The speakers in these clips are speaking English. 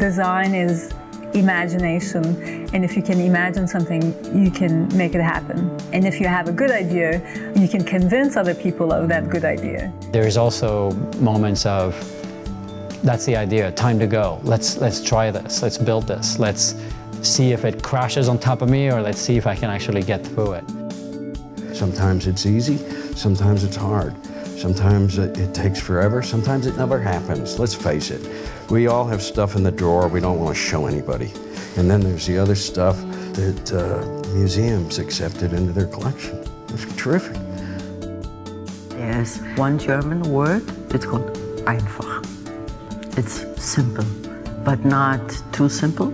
design is imagination. And if you can imagine something you can make it happen. And if you have a good idea you can convince other people of that good idea. There's also moments of that's the idea time to go. Let's let's try this. Let's build this. Let's see if it crashes on top of me or let's see if i can actually get through it. Sometimes it's easy. Sometimes it's hard Sometimes it takes forever, sometimes it never happens. Let's face it. We all have stuff in the drawer we don't want to show anybody. And then there's the other stuff that uh, museums accepted into their collection. It's terrific. There's one German word, it's called einfach. It's simple, but not too simple.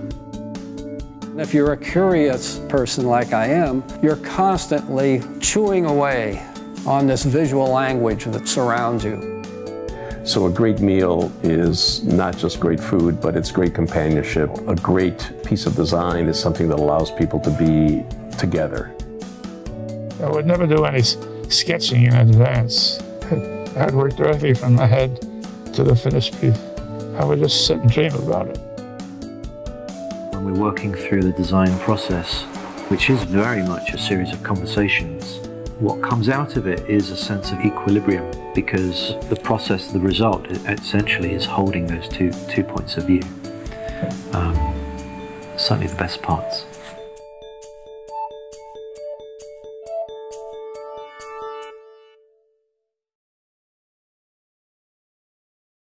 If you're a curious person like I am, you're constantly chewing away on this visual language that surrounds you. So a great meal is not just great food, but it's great companionship. A great piece of design is something that allows people to be together. I would never do any sketching in advance. I'd work directly from my head to the finished piece. I would just sit and dream about it. When we're working through the design process, which is very much a series of conversations, what comes out of it is a sense of equilibrium because the process, the result, essentially is holding those two, two points of view. Um, certainly the best parts.